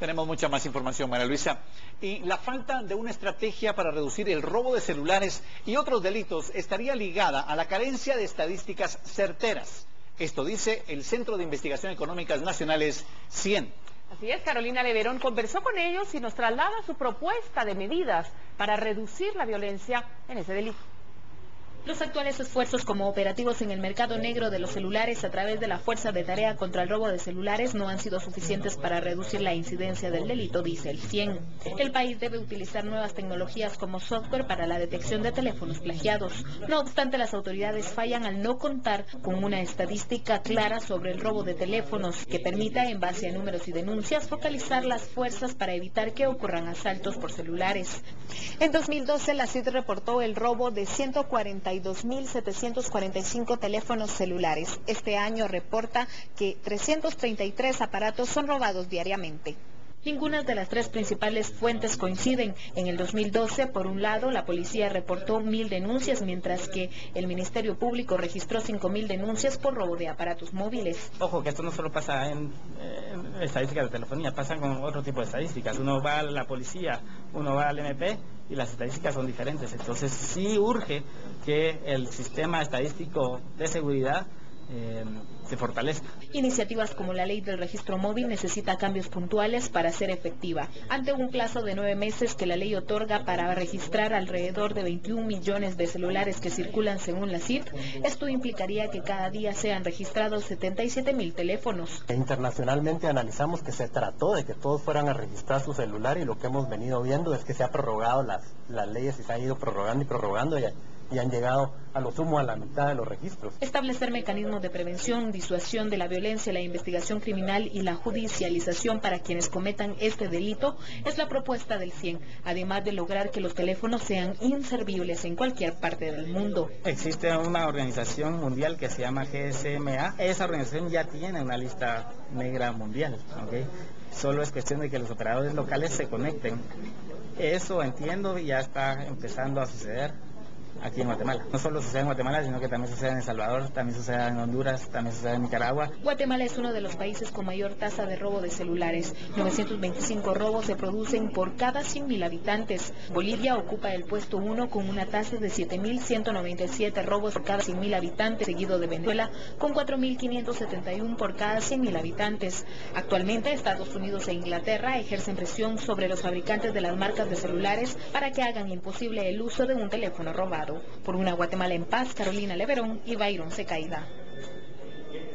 Tenemos mucha más información, María Luisa. Y la falta de una estrategia para reducir el robo de celulares y otros delitos estaría ligada a la carencia de estadísticas certeras. Esto dice el Centro de Investigación Económicas Nacionales, 100. Así es, Carolina Leverón conversó con ellos y nos traslada su propuesta de medidas para reducir la violencia en ese delito. Los actuales esfuerzos como operativos en el mercado negro de los celulares a través de la Fuerza de Tarea contra el Robo de Celulares no han sido suficientes para reducir la incidencia del delito, dice el 100. El país debe utilizar nuevas tecnologías como software para la detección de teléfonos plagiados. No obstante, las autoridades fallan al no contar con una estadística clara sobre el robo de teléfonos que permita, en base a números y denuncias, focalizar las fuerzas para evitar que ocurran asaltos por celulares. En 2012, la CID reportó el robo de 140 2.745 teléfonos celulares. Este año reporta que 333 aparatos son robados diariamente. Ninguna de las tres principales fuentes coinciden. En el 2012, por un lado, la policía reportó mil denuncias, mientras que el Ministerio Público registró 5.000 denuncias por robo de aparatos móviles. Ojo, que esto no solo pasa en, estadísticas de telefonía, pasa con otro tipo de estadísticas. Uno va a la policía, uno va al MP y las estadísticas son diferentes. Entonces sí urge que el sistema estadístico de seguridad eh, se fortalezca. Iniciativas como la ley del registro móvil necesita cambios puntuales para ser efectiva. Ante un plazo de nueve meses que la ley otorga para registrar alrededor de 21 millones de celulares que circulan según la CIP, esto implicaría que cada día sean registrados 77 mil teléfonos. Internacionalmente analizamos que se trató de que todos fueran a registrar su celular y lo que hemos venido viendo es que se ha prorrogado las, las leyes y se han ido prorrogando y prorrogando y y han llegado a lo sumo a la mitad de los registros. Establecer mecanismos de prevención, disuasión de la violencia, la investigación criminal y la judicialización para quienes cometan este delito es la propuesta del 100, además de lograr que los teléfonos sean inservibles en cualquier parte del mundo. Existe una organización mundial que se llama GSMA. Esa organización ya tiene una lista negra mundial. Solo es cuestión de que los operadores locales se conecten. Eso entiendo ya está empezando a suceder aquí en Guatemala. No solo sucede en Guatemala, sino que también sucede en El Salvador, también sucede en Honduras, también sucede en Nicaragua. Guatemala es uno de los países con mayor tasa de robo de celulares. 925 robos se producen por cada 100.000 habitantes. Bolivia ocupa el puesto 1 con una tasa de 7.197 robos por cada 100.000 habitantes, seguido de Venezuela con 4.571 por cada 100.000 habitantes. Actualmente Estados Unidos e Inglaterra ejercen presión sobre los fabricantes de las marcas de celulares para que hagan imposible el uso de un teléfono robado. Por una Guatemala en paz, Carolina Leverón y Byron Secaida.